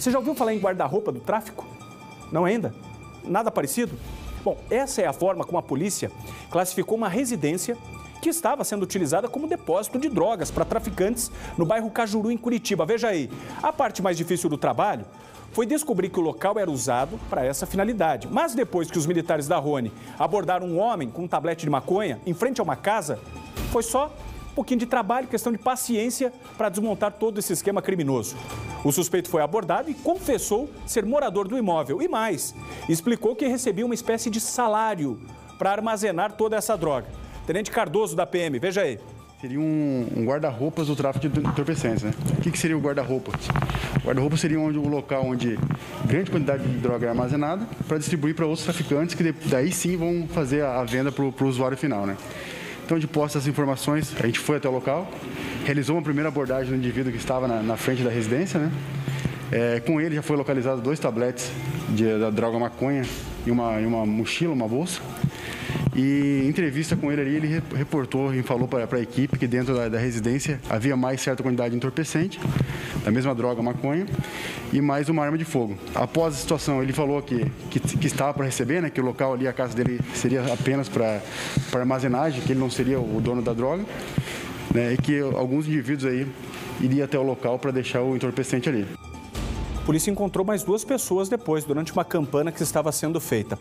Você já ouviu falar em guarda-roupa do tráfico? Não ainda? Nada parecido? Bom, essa é a forma como a polícia classificou uma residência que estava sendo utilizada como depósito de drogas para traficantes no bairro Cajuru, em Curitiba. Veja aí, a parte mais difícil do trabalho foi descobrir que o local era usado para essa finalidade. Mas depois que os militares da Rony abordaram um homem com um tablete de maconha em frente a uma casa, foi só um pouquinho de trabalho, questão de paciência para desmontar todo esse esquema criminoso. O suspeito foi abordado e confessou ser morador do imóvel. E mais, explicou que recebia uma espécie de salário para armazenar toda essa droga. Tenente Cardoso, da PM, veja aí. Seria um, um guarda-roupas do tráfico de entorpecentes, né? O que, que seria o guarda-roupas? O guarda-roupa seria onde, o local onde grande quantidade de droga é armazenada para distribuir para outros traficantes que daí sim vão fazer a, a venda para o usuário final, né? Então, de posse das informações, a gente foi até o local, realizou uma primeira abordagem do indivíduo que estava na, na frente da residência, né? É, com ele já foi localizado dois tabletes de, da droga maconha e uma, e uma mochila, uma bolsa. E em entrevista com ele ali, ele reportou e falou para a equipe que dentro da, da, residência havia mais certa quantidade de entorpecente, da mesma droga, maconha, e mais uma arma de fogo. Após a situação, ele falou que, que, que estava para receber, né, que o local ali, a casa dele, seria apenas para armazenagem, que ele não seria o dono da droga, né, e que alguns indivíduos aí iriam até o local para deixar o entorpecente ali. A polícia encontrou mais duas pessoas depois, durante uma campana que estava sendo feita.